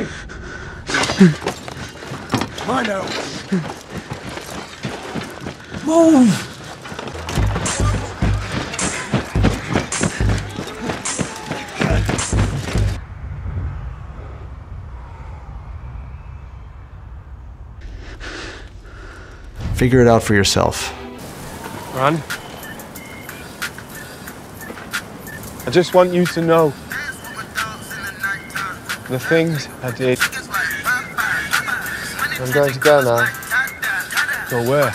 going? Mine out. Move! Figure it out for yourself. Run. I just want you to know the things I did. I'm going to go now. Go where?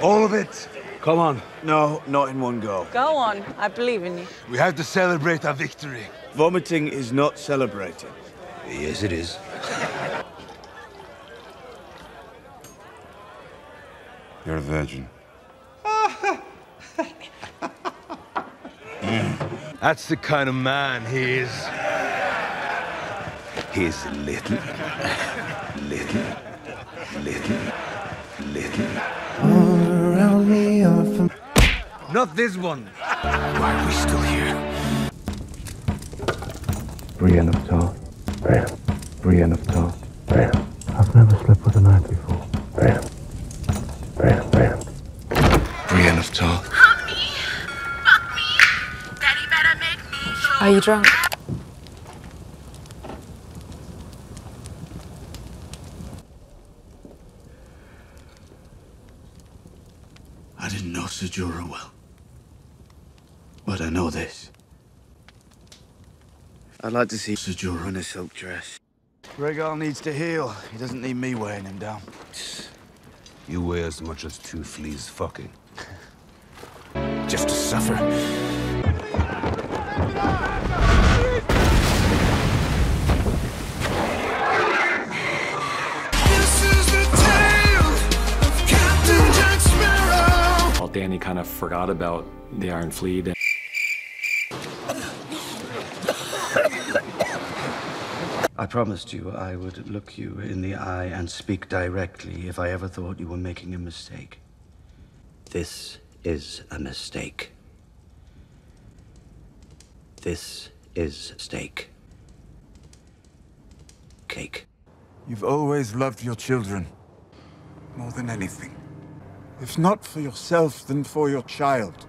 All of it. Come on. No, not in one go. Go on. I believe in you. We have to celebrate our victory. Vomiting is not celebrating. Yes, it is. You're a virgin. Mm. That's the kind of man he is. He's little, little, little, little. Not this one. Why are we still here? Brienne of Tarth. Brienne. Brienne of Tarth. Brienne. I've never slept with a knight before. Brienne. Are you drunk? I didn't know Ser Jorah well. But I know this. I'd like to see Ser Jorah in a silk dress. Rhaegal needs to heal. He doesn't need me weighing him down. You weigh as much as two fleas fucking. Just to suffer. Dany kind of forgot about the Iron Fleet. I promised you I would look you in the eye and speak directly if I ever thought you were making a mistake. This is a mistake. This is steak. Cake. You've always loved your children. More than anything. If not for yourself, then for your child.